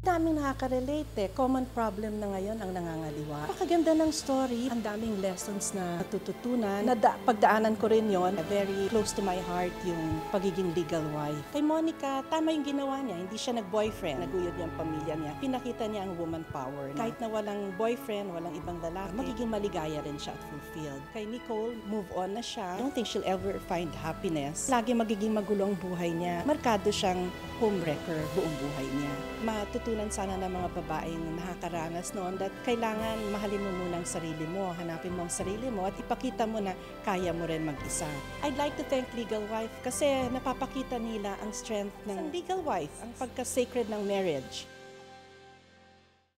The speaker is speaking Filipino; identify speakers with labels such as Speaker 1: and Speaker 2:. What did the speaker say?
Speaker 1: Daming nakaka-relate eh. Common problem na ngayon ang nangangaliwa. Pakaganda ng story. Ang daming lessons na natututunan. Nada, pagdaanan ko rin yon. Very close to my heart yung pagiging legal wife. Kay Monica, tama yung ginawa niya. Hindi siya nag-boyfriend. Naguyod niya ang pamilya niya. Pinakita niya ang woman power. Kahit na walang boyfriend, walang ibang lalaki, magiging maligaya rin siya at fulfilled. Kay Nicole, move on na siya. Don't think she'll ever find happiness. Lagi magiging magulo ang buhay niya. Markado siyang homewrecker buong buhay niya. Matutunan sana ng mga babaeng nakakaranas noon that kailangan mahalin mo muna ang sarili mo, hanapin mo ang sarili mo at ipakita mo na kaya mo rin mag-isa. I'd like to thank Legal Wife kasi napapakita nila ang strength ng legal wife, ang pagka-sacred ng marriage.